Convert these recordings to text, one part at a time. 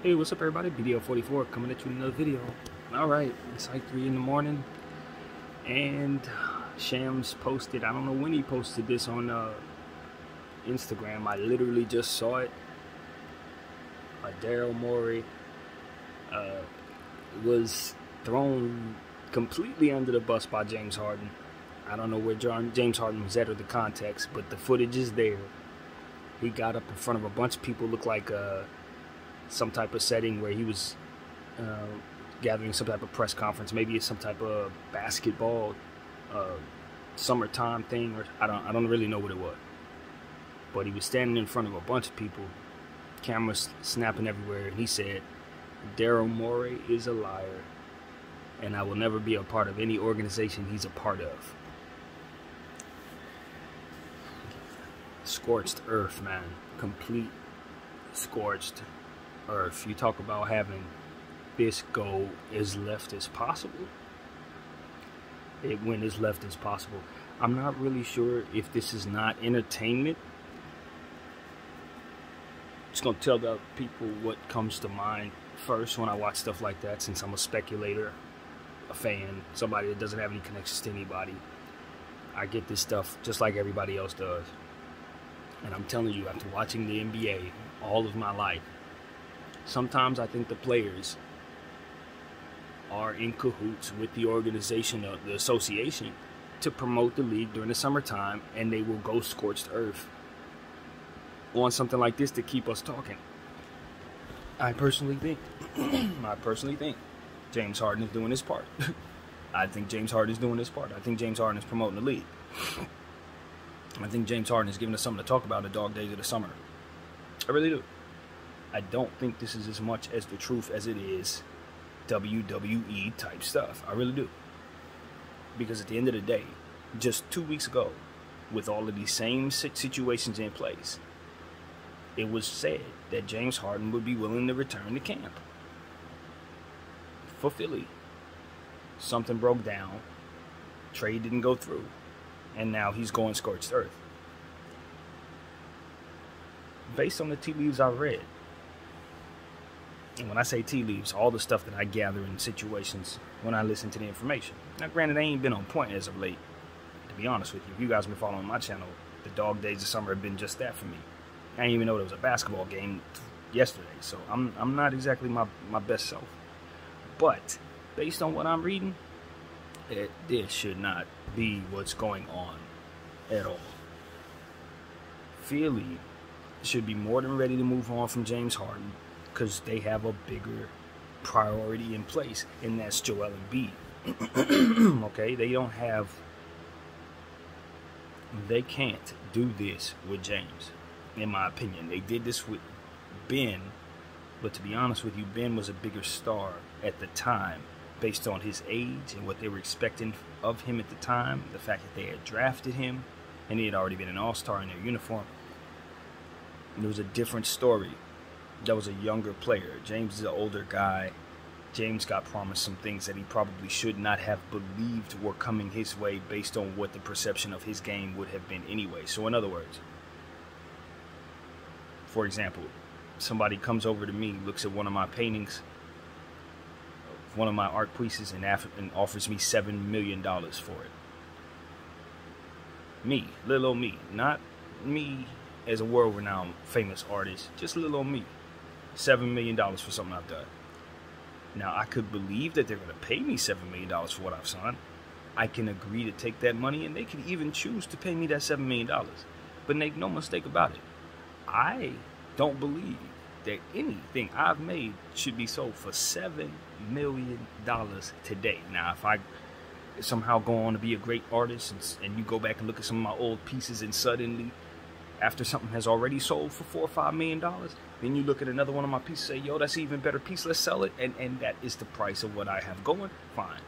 Hey, what's up everybody? BDF44 coming at you with another video. Alright, it's like 3 in the morning. And Shams posted, I don't know when he posted this on uh, Instagram. I literally just saw it. Uh, Daryl Morey uh, was thrown completely under the bus by James Harden. I don't know where John, James Harden was at or the context, but the footage is there. He got up in front of a bunch of people, looked like uh, some type of setting where he was uh, gathering some type of press conference. Maybe some type of basketball uh, summertime thing, or I don't I don't really know what it was. But he was standing in front of a bunch of people, cameras snapping everywhere, and he said, "Daryl Morey is a liar, and I will never be a part of any organization he's a part of." Scorched earth, man. Complete scorched earth. You talk about having this go as left as possible. It went as left as possible. I'm not really sure if this is not entertainment. Just gonna tell the people what comes to mind first when I watch stuff like that, since I'm a speculator, a fan, somebody that doesn't have any connections to anybody. I get this stuff just like everybody else does. And I'm telling you, after watching the NBA all of my life, sometimes I think the players are in cahoots with the organization of the association to promote the league during the summertime and they will go scorched earth on something like this to keep us talking. I personally think I personally think James Harden is doing his part. I think James Harden is doing his part. I think James Harden is promoting the league. I think James Harden is giving us something to talk about the dog days of the summer. I really do. I don't think this is as much as the truth as it is WWE type stuff. I really do. Because at the end of the day, just two weeks ago, with all of these same situations in place, it was said that James Harden would be willing to return to camp for Philly. Something broke down, trade didn't go through, and now he's going scorched earth. Based on the tea leaves I read, and when I say tea leaves, all the stuff that I gather in situations when I listen to the information. Now, granted, I ain't been on point as of late. To be honest with you, if you guys been following my channel, the dog days of summer have been just that for me. I didn't even know there was a basketball game yesterday, so I'm I'm not exactly my my best self. But based on what I'm reading, it this should not be what's going on at all. Philly should be more than ready to move on from James Harden because they have a bigger priority in place, and that's Joel Embiid. okay, they don't have, they can't do this with James, in my opinion. They did this with Ben, but to be honest with you, Ben was a bigger star at the time based on his age and what they were expecting of him at the time, the fact that they had drafted him and he had already been an all star in their uniform. It was a different story that was a younger player. James is an older guy. James got promised some things that he probably should not have believed were coming his way based on what the perception of his game would have been anyway. So, in other words, for example, somebody comes over to me, looks at one of my paintings, one of my art pieces, and, and offers me $7 million for it. Me, little old me, not me as a world renowned famous artist, just little old me seven million dollars for something I've done. Now I could believe that they're going to pay me seven million dollars for what I've signed. I can agree to take that money, and they can even choose to pay me that seven million dollars. But make no mistake about it, I don't believe that anything I've made should be sold for seven million dollars today. Now, if I somehow go on to be a great artist, and, and you go back and look at some of my old pieces, and suddenly after something has already sold for four or five million dollars, then you look at another one of my pieces, say, yo, that's even better piece, let's sell it, and and that is the price of what I have going. Fine,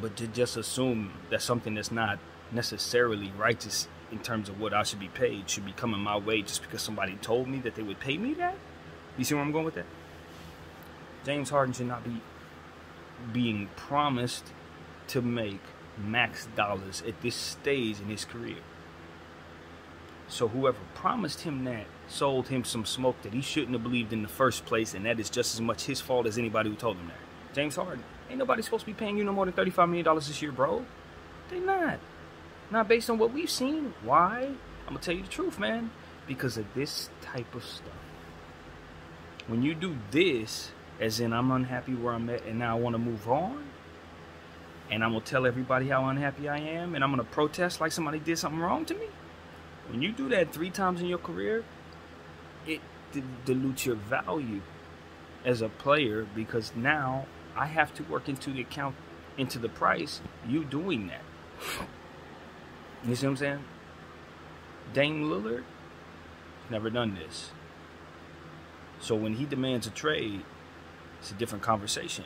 but to just assume that something that's not necessarily righteous in terms of what I should be paid should be coming my way just because somebody told me that they would pay me that. You see where I'm going with that? James Harden should not be being promised to make max dollars at this stage in his career So whoever promised him that sold him some smoke that he shouldn't have believed in the first place, and that is just as much his fault as anybody who told him that. James Harden, ain't nobody supposed to be paying you no more than $35 million this year, bro. They not. Not based on what we've seen. Why? I'm gonna tell you the truth, man. Because of this type of stuff. When you do this, as in I'm unhappy where I'm at and now I want to move on, and I'm gonna tell everybody how unhappy I am, and I'm gonna protest like somebody did something wrong to me. When you do that three times in your career, it dilutes your value as a player because now I have to work into the account into the price you doing that. You see what I'm saying? Dame Lillard never done this. So when he demands a trade, it's a different conversation.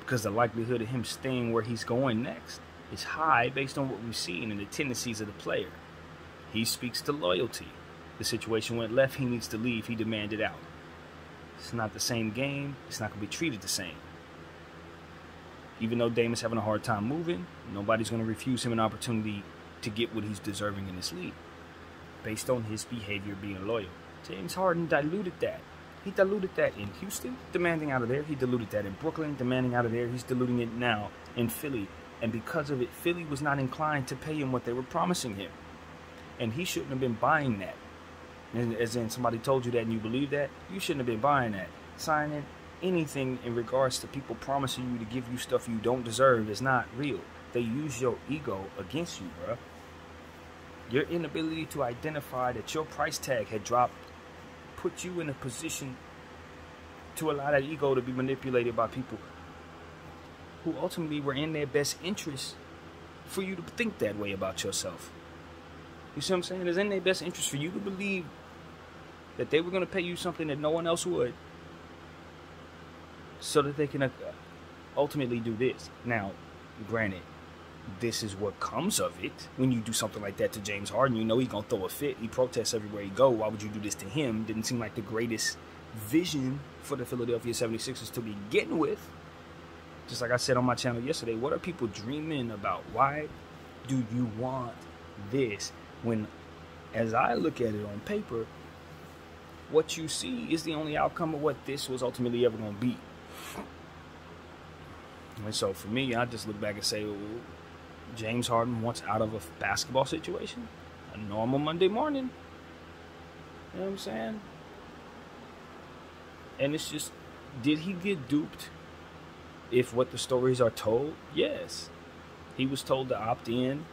Because the likelihood of him staying where he's going next is high based on what we've seen and the tendencies of the player. He speaks to loyalty. The situation went left, he needs to leave, he demanded out. It's not the same game, it's not going to be treated the same. Even though Dame is having a hard time moving, nobody's going to refuse him an opportunity to get what he's deserving in this league based on his behavior being loyal. James Harden diluted that. He diluted that in Houston, demanding out of there. He diluted that in Brooklyn, demanding out of there. He's diluting it now in Philly. And because of it, Philly was not inclined to pay him what they were promising him. And he shouldn't have been buying that. And as in somebody told you that and you believe that, you shouldn't have been buying that. Signing anything in regards to people promising you to give you stuff you don't deserve is not real. They use your ego against you, bruh. Your inability to identify that your price tag had dropped put you in a position to allow that ego to be manipulated by people who ultimately were in their best interest for you to think that way about yourself. You see what I'm saying? It's in their best interest for you to believe that they were going to pay you something that no one else would so that they can uh, ultimately do this. Now, granted, this is what comes of it. When you do something like that to James Harden, you know he's gonna throw a fit. He protests everywhere he go. Why would you do this to him? Didn't seem like the greatest vision for the Philadelphia 76ers to begin with. Just like I said on my channel yesterday, what are people dreaming about? Why do you want this? When, as I look at it on paper, what you see is the only outcome of what this was ultimately ever going to be. And so for me, I just look back and say, well, James Harden wants out of a basketball situation, a normal Monday morning. You know what I'm saying? And it's just, did he get duped? If what the stories are told, yes. He was told to opt in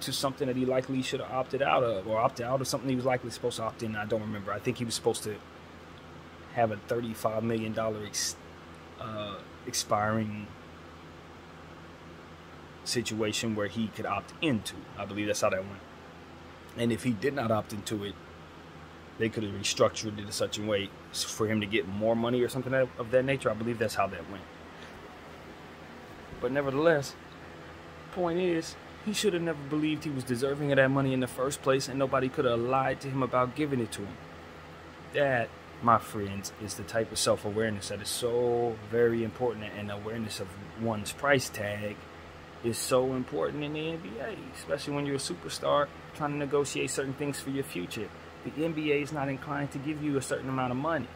to something that he likely should have opted out of, or opted out of something he was likely supposed to opt in. I don't remember. I think he was supposed to have a $35 million ex, uh, expiring situation where he could opt into. I believe that's how that went. And if he did not opt into it, they could have restructured it in such a way for him to get more money or something of that nature. I believe that's how that went. But nevertheless, point is, he should have never believed he was deserving of that money in the first place, and nobody could have lied to him about giving it to him. That, my friends, is the type of self awareness that is so very important, and awareness of one's price tag is so important in the NBA, especially when you're a superstar trying to negotiate certain things for your future. The NBA is not inclined to give you a certain amount of money.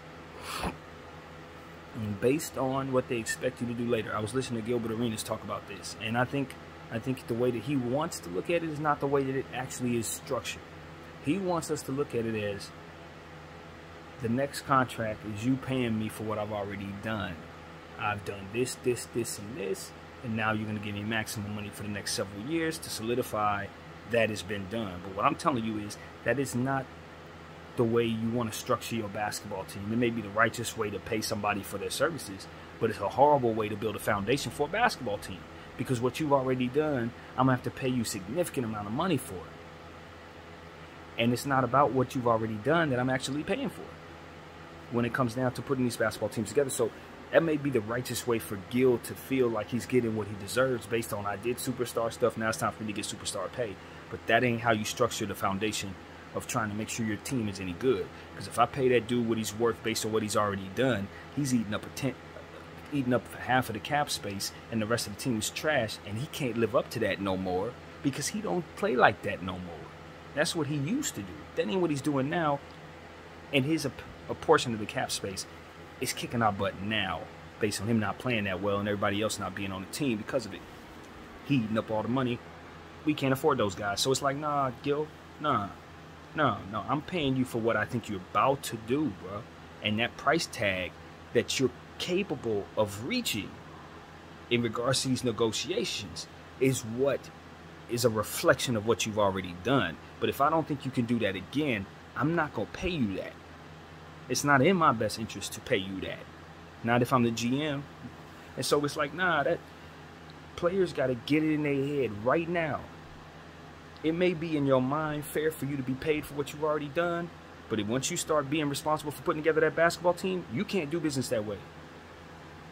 And based on what they expect you to do later. I was listening to Gilbert Arenas talk about this, and I think I think the way that he wants to look at it is not the way that it actually is structured. He wants us to look at it as the next contract is you paying me for what I've already done. I've done this, this, this, and this and now you're going to give me maximum money for the next several years to solidify that it's been done. But what I'm telling you is that is not the way you want to structure your basketball team. It may be the righteous way to pay somebody for their services, but it's a horrible way to build a foundation for a basketball team because what you've already done, I'm to have to pay you significant amount of money for it. And it's not about what you've already done that I'm actually paying for when it comes down to putting these basketball teams together. So that may be the righteous way for Gil to feel like he's getting what he deserves based on I did superstar stuff. Now it's time for me to get superstar pay. But that ain't how you structure the foundation of trying to make sure your team is any good. Because if I pay that dude what he's worth based on what he's already done, he's eating up a ten, eating up half of the cap space, and the rest of the team is trash, and he can't live up to that no more because he don't play like that no more. That's what he used to do. That ain't what he's doing now. And his a, a portion of the cap space is kicking our butt now, based on him not playing that well and everybody else not being on the team because of it. He eating up all the money. We can't afford those guys. So it's like, nah, Gil, nah, no, no. I'm paying you for what I think you're about to do, bro. And that price tag that you're capable of reaching in regards to these negotiations is what is a reflection of what you've already done. But if I don't think you can do that again, I'm not going to pay you that. It's not in my best interest to pay you that. Not if I'm the GM. And so it's like, nah, that players got to get it in their head right now. It may be in your mind fair for you to be paid for what you've already done, but once you start being responsible for putting together that basketball team, you can't do business that way.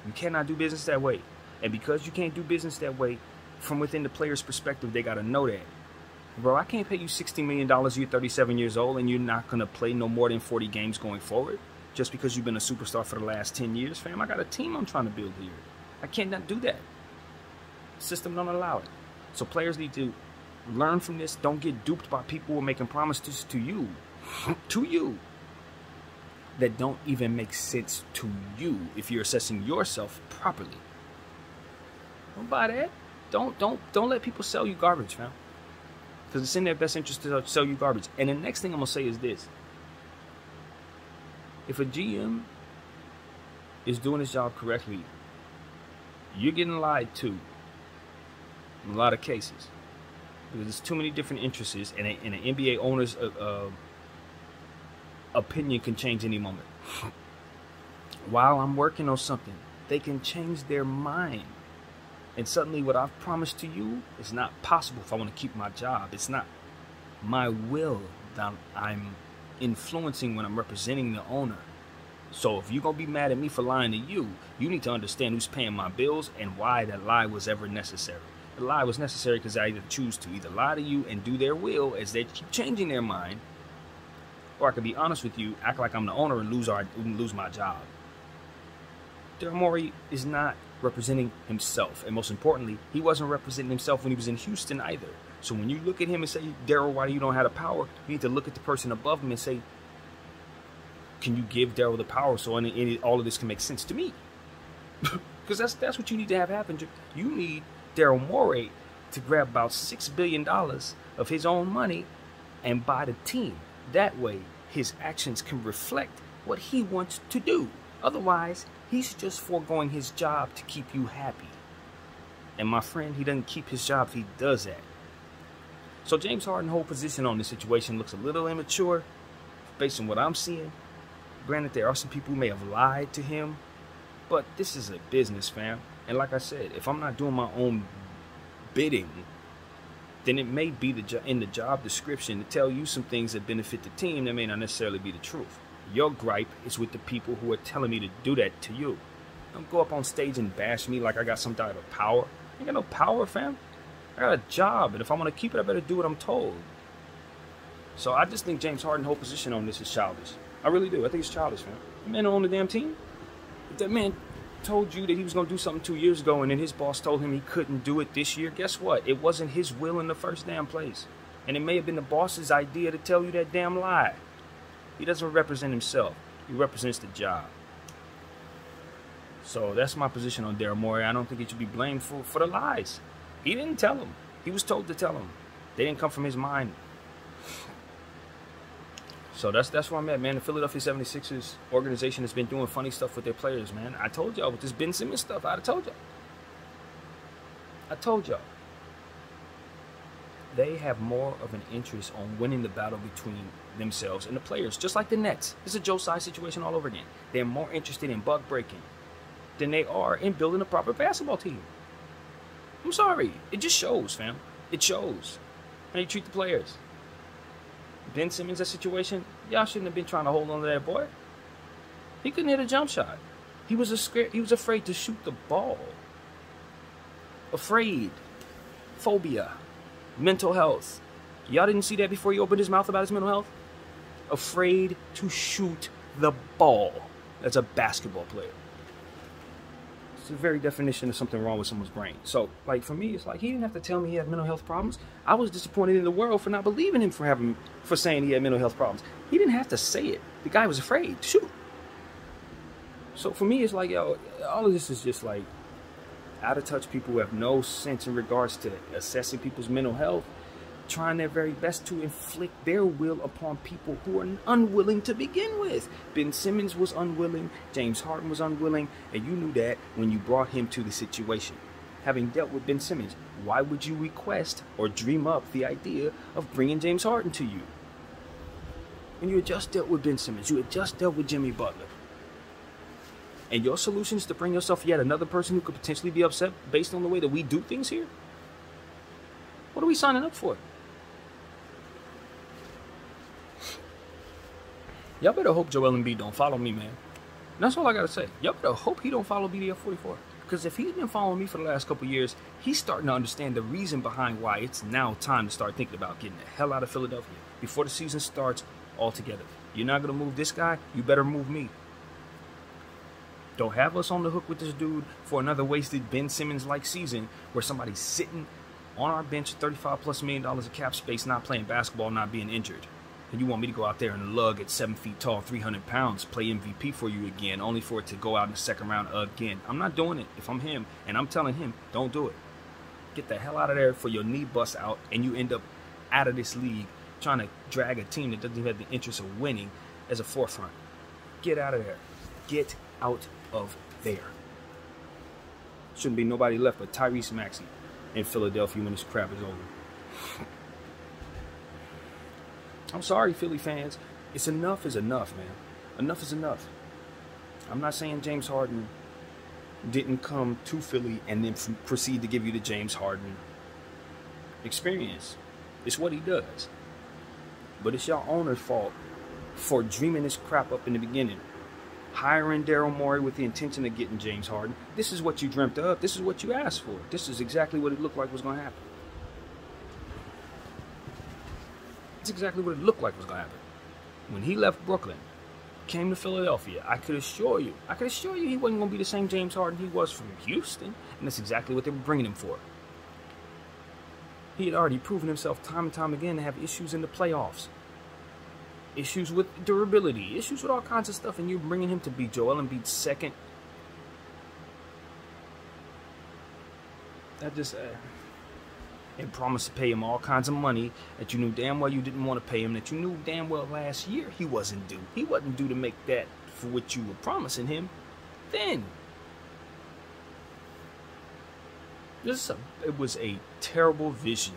You cannot do business that way. And because you can't do business that way, from within the player's perspective, they got to know that. Bro, I can't pay you $16 million. You're 37 years old and you're not going to play no more than 40 games going forward just because you've been a superstar for the last 10 years, fam. I got a team I'm trying to build here. I can't not do that. System don't allow it. So players need to learn from this. Don't get duped by people who are making promises to you, to you, that don't even make sense to you if you're assessing yourself properly. Don't buy that. Don't don't don't let people sell you garbage, fam. Because it's in their best interest to sell you garbage. And the next thing I'm gonna say is this: if a GM is doing his job correctly, you're getting lied to in a lot of cases because there's too many different interests, and, and an NBA owner's uh, uh, opinion can change any moment. While I'm working on something, they can change their mind. And suddenly, what I've promised to you is not possible if I want to keep my job. It's not my will that I'm influencing when I'm representing the owner. So if you're going to be mad at me for lying to you, you need to understand who's paying my bills and why that lie was ever necessary. The lie was necessary because I either choose to either lie to you and do their will as they keep changing their mind, or I could be honest with you, act like I'm the owner and lose our lose my job. Daryl Morey is not representing himself, and most importantly, he wasn't representing himself when he was in Houston either. So when you look at him and say, Daryl, why do you don't have the power? You need to look at the person above him and say, can you give Daryl the power so any, any, all of this can make sense to me? Because that's that's what you need to have happen. You need Daryl Morey to grab about $6 billion of his own money and buy the team. That way, his actions can reflect what he wants to do. Otherwise, he's just foregoing his job to keep you happy. And my friend, he doesn't keep his job if he does that. So James Harden's whole position on this situation looks a little immature based on what I'm seeing. Granted, there are some people who may have lied to him, but this is a business, fam. And like I said, if I'm not doing my own bidding, then it may be the jo- in the job description to tell you some things that benefit the team that may not necessarily be the truth. Your gripe is with the people who are telling me to do that to you. Don't go up on stage and bash me like I got some type of power. I ain't got no power, fam. I got a job, and if I want to keep it, I better do what I'm told. So I just think James Harden's whole position on this is childish. I really do. I think it's childish, man. The man on the damn team. That man told you that he was going to do something two years ago and then his boss told him he couldn't do it this year, guess what? It wasn't his will in the first damn place. And it may have been the boss's idea to tell you that damn lie. He doesn't represent himself, he represents the job. So that's my position on Daryl Morey. I don't think he should be blamed for, for the lies. He didn't tell him. He was told to tell him. They didn't come from his mind. So that's that's where I'm at, man. The Philadelphia 76ers organization has been doing funny stuff with their players, man. I told y'all with this Ben Simmons stuff, I'd have told y'all. I told y'all. They have more of an interest on winning the battle between themselves and the players, just like the Nets. It's a Joe Tsai situation all over again. They're more interested in bug breaking than they are in building a proper basketball team. I'm sorry. It just shows, fam. It shows how you treat the players. Ben Simmons that situation, y'all shouldn't have been trying to hold on to that boy. He couldn't hit a jump shot. He was a scared, he was afraid to shoot the ball. Afraid. Phobia. Mental health. Y'all didn't see that before he opened his mouth about his mental health? Afraid to shoot the ball. That's a basketball player. The very definition of something wrong with someone's brain. So, like for me, it's like he didn't have to tell me he had mental health problems. I was disappointed in the world for not believing him for having for saying he had mental health problems. He didn't have to say it. The guy was afraid. Shoot. So for me, it's like yo, all of this is just like out of touch people who have no sense in regards to assessing people's mental health trying their very best to inflict their will upon people who are unwilling to begin with. Ben Simmons was unwilling, James Harden was unwilling, and you knew that when you brought him to the situation. Having dealt with Ben Simmons, why would you request or dream up the idea of bringing James Harden to you? When you had just dealt with Ben Simmons, you had just dealt with Jimmy Butler. And your solution is to bring yourself yet another person who could potentially be upset based on the way that we do things here? What are we signing up for? Y'all better hope Joel Embiid don't follow me, man. that's all I gotta say. Y'all better hope he don't follow BDF44. Because if he's been following me for the last couple years, he's starting to understand the reason behind why it's now time to start thinking about getting the hell out of Philadelphia before the season starts altogether. You're not gonna move this guy, you better move me. Don't have us on the hook with this dude for another wasted Ben Simmons like season where somebody's sitting on our bench, 35 plus million dollars of cap space, not playing basketball, not being injured and you want me to go out there and lug at seven feet tall, 300 pounds, play MVP for you again, only for it to go out in the second round again. I'm not doing it if I'm him, and I'm telling him, don't do it. Get the hell out of there for your knee bust out, and you end up out of this league trying to drag a team that doesn't even have the interest of winning as a forefront. Get out of there. Get out of there. Shouldn't be nobody left but Tyrese Maxey in Philadelphia when this crap is over. I'm sorry, Philly fans. It's enough is enough, man. Enough is enough. I'm not saying James Harden didn't come to Philly and then proceed to give you the James Harden experience. It's what he does. But it's your owner's fault for dreaming this crap up in the beginning. Hiring Daryl Morey with the intention of getting James Harden. This is what you dreamt of. This is what you asked for. This is exactly what it looked like was going to happen. Exactly what it looked like was going to happen. When he left Brooklyn, came to Philadelphia, I could assure you, I could assure you he wasn't going to be the same James Harden he was from Houston. And that's exactly what they were bringing him for. He had already proven himself time and time again to have issues in the playoffs. Issues with durability, issues with all kinds of stuff, and you're bringing him to be Joel Embiid's second. That just, uh, and promised to pay him all kinds of money that you knew damn well you didn't want to pay him, that you knew damn well last year he wasn't due. He wasn't due to make that for what you were promising him then. This it was a terrible vision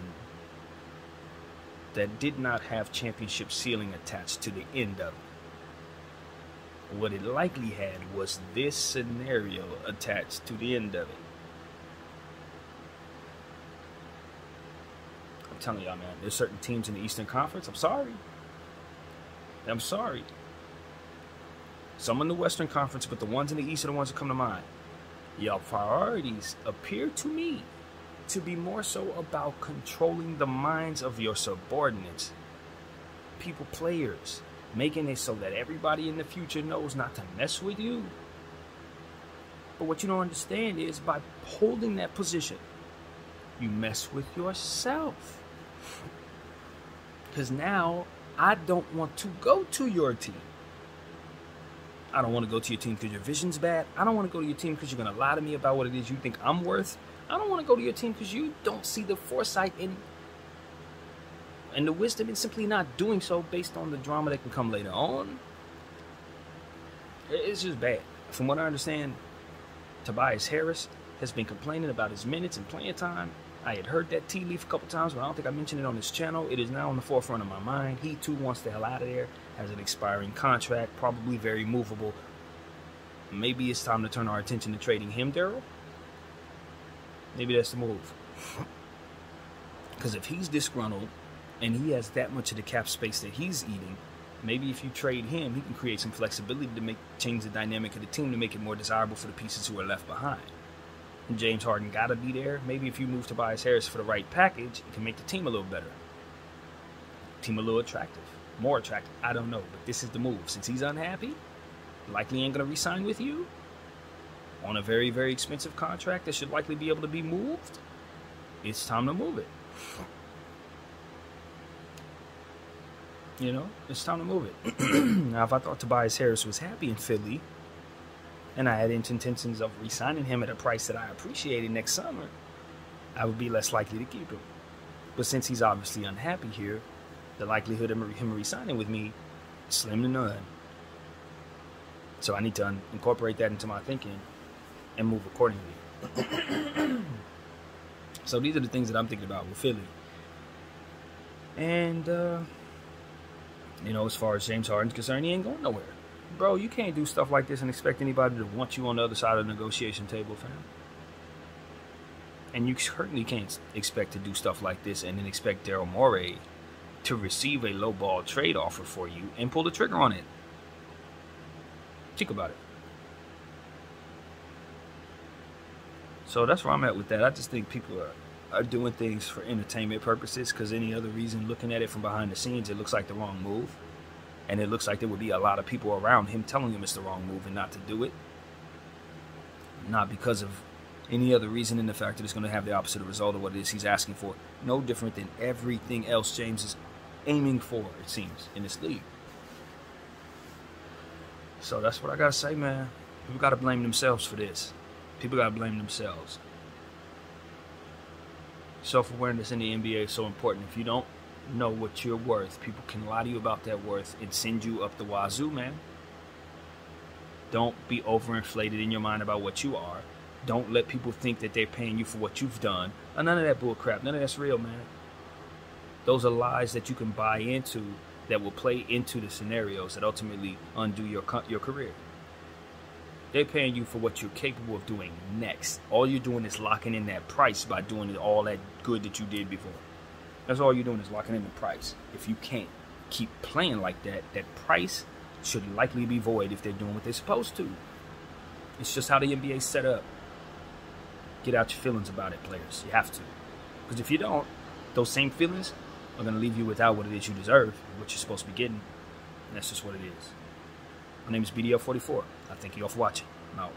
that did not have championship ceiling attached to the end of it. What it likely had was this scenario attached to the end of it. Telling y'all, man, there's certain teams in the Eastern Conference. I'm sorry. I'm sorry. Some in the Western Conference, but the ones in the East are the ones that come to mind. Y'all priorities appear to me to be more so about controlling the minds of your subordinates, people, players, making it so that everybody in the future knows not to mess with you. But what you don't understand is by holding that position, you mess with yourself. Because now I don't want to go to your team. I don't want to go to your team because your vision's bad. I don't want to go to your team because you're going to lie to me about what it is you think I'm worth. I don't want to go to your team because you don't see the foresight in and the wisdom in simply not doing so based on the drama that can come later on. It's just bad. From what I understand, Tobias Harris has been complaining about his minutes and playing time I had heard that tea leaf a couple times, but I don't think I mentioned it on this channel. It is now on the forefront of my mind. He too wants the hell out of there, has an expiring contract, probably very movable. Maybe it's time to turn our attention to trading him, Daryl. Maybe that's the move. Because if he's disgruntled and he has that much of the cap space that he's eating, maybe if you trade him, he can create some flexibility to make change the dynamic of the team to make it more desirable for the pieces who are left behind. James Harden got to be there. Maybe if you move Tobias Harris for the right package, it can make the team a little better. Team a little attractive, more attractive. I don't know, but this is the move. Since he's unhappy, likely ain't gonna resign with you. on a very, very expensive contract that should likely be able to be moved, it's time to move it. You know, it's time to move it. now, if I thought Tobias Harris was happy in Philly, and I had intentions of re-signing him at a price that I appreciated next summer, I would be less likely to keep him. But since he's obviously unhappy here, the likelihood of him re-signing with me is slim to none. So I need to incorporate that into my thinking and move accordingly. so these are the things that I'm thinking about with Philly. And uh, you know, as far as James Harden's concerned, he ain't going nowhere. Bro, you can't do stuff like this and expect anybody to want you on the other side of the negotiation table, fam. And you certainly can't expect to do stuff like this and then expect Daryl Morey to receive a lowball trade offer for you and pull the trigger on it. Think about it. So that's where I'm at with that. I just think people are, are doing things for entertainment purposes because any other reason, looking at it from behind the scenes, it looks like the wrong move. And it looks like there would be a lot of people around him telling him it's the wrong move and not to do it. Not because of any other reason in the fact that it's going to have the opposite result of what it is he's asking for. No different than everything else James is aiming for, it seems, in this league. So that's what I got to say, man. People got to blame themselves for this. People got to blame themselves. Self awareness in the NBA is so important. If you don't know what you're worth, people can lie to you about that worth and send you up the wazoo, man. Don't be overinflated in your mind about what you are. Don't let people think that they're paying you for what you've done. None of that bull crap. None of that's real, man. Those are lies that you can buy into that will play into the scenarios that ultimately undo your your career. They're paying you for what you're capable of doing next. All you're doing is locking in that price by doing all that good that you did before. That's all you're doing is locking in the price. If you can't keep playing like that, that price should likely be void if they're doing what they're supposed to. It's just how the NBA set up. Get out your feelings about it, players. You have to. Because if you don't, those same feelings are going to leave you without what it is you deserve, what you're supposed to be getting. And that's just what it is. My name is BDF44. I thank you all for watching. Out.